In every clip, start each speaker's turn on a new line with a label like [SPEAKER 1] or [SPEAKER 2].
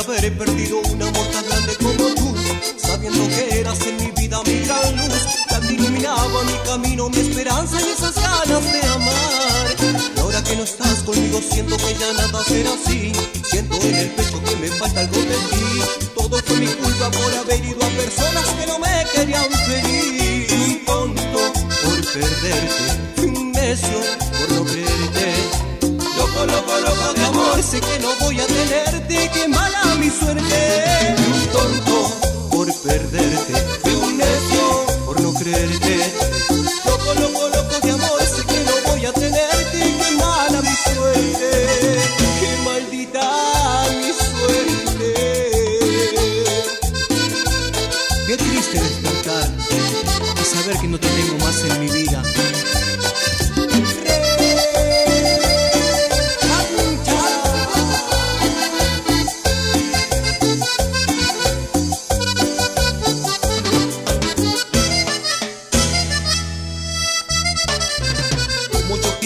[SPEAKER 1] haber perdido un amor tan grande como tú, sabiendo que eras en mi vida mi gran luz, que iluminaba mi camino, mi esperanza y esas ganas de amar. Y ahora que no estás conmigo, siento que ya nada será así, siento en el pecho que me falta algo de ti. Todo fue mi culpa por haber ido a personas que no me querían feliz. Fui un tonto por perderte, fui un necio por no creerte. Loco, loco, loco de amor, sé que no voy a Loco, loco, loco de amor, sé que no voy a tenerte, qué mala mi suerte, qué maldita mi suerte. Qué triste despertar y saber que no te tengo más en mi vida.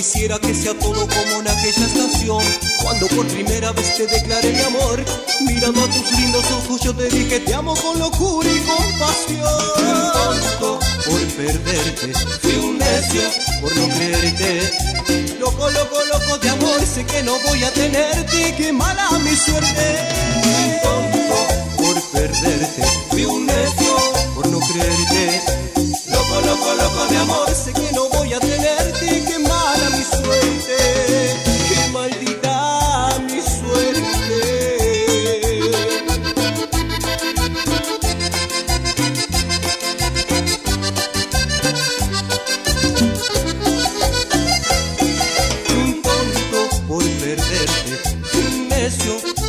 [SPEAKER 1] Quisiera que sea todo como en aquella estación. Cuando por primera vez te declaré mi amor Mirando a tus lindos ojos yo te dije te amo con locura y compasión Tonto por perderte, fui un necio por no creerte. Loco, loco, loco de amor, sé que no voy a tenerte. Qué mala mi suerte. Tonto por perderte, fui un necio por no creerte. Loco, loco, loco de amor, sé que no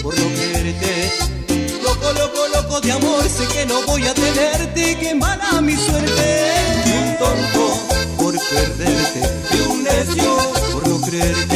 [SPEAKER 1] por no quererte. Loco, loco, loco de amor, sé que no voy a tenerte, qué mala mi suerte. Un tonto por perderte, y un necio por no creerte.